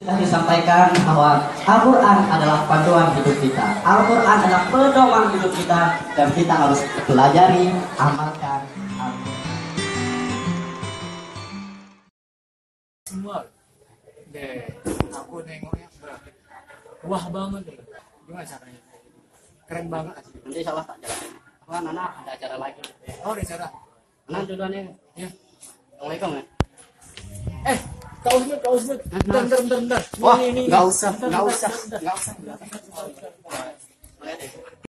Kita disampaikan bahwa Al-Quran adalah panduan hidup kita. Al-Quran adalah pedoman hidup kita dan kita harus pelajari, amalkan. Al-Quran. semua deh aku nengoknya wah banget deh gimana caranya keren banget asli Nanti insya Allah tak jalan. Wah, Nana ada acara lagi. oh ada cara Nana duluan ya. ya Assalamualaikum ya. Kaos mo, kaos mo. Andar, andar, andar. Wah, nggak usah, nggak usah, nggak usah.